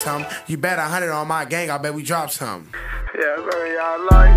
some. You bet a hundred on my gang, I bet we drop some. Yeah, baby, I like